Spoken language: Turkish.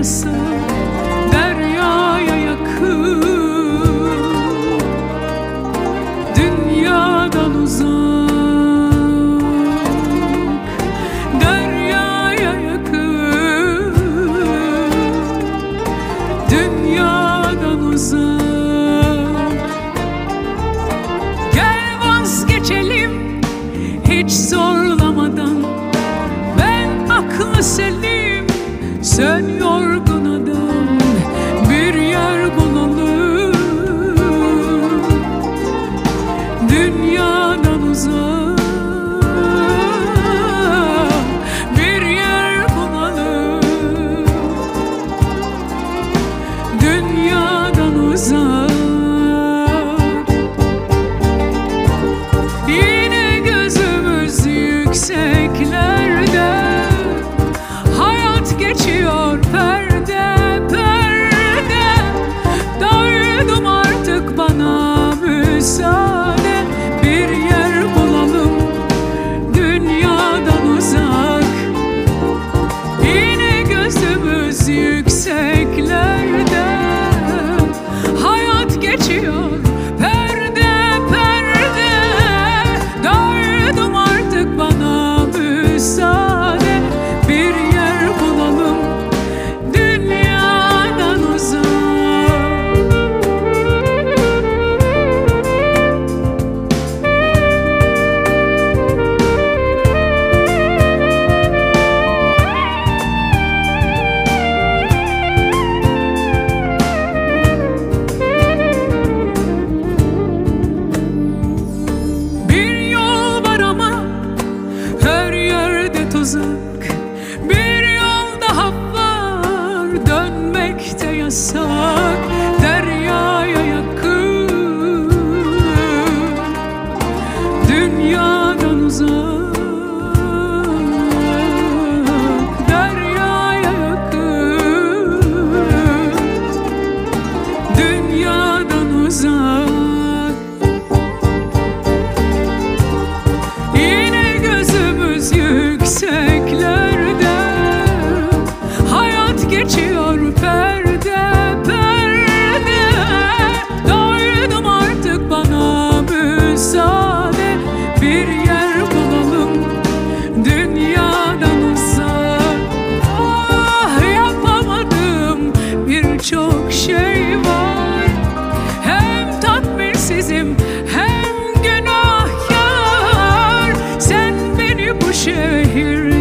yarısı deryaya yakın. Dünyadan uzak tuzak Bir yol daha var dönmek de yasak. Deryaya yakın. Dünyadan uzak. hear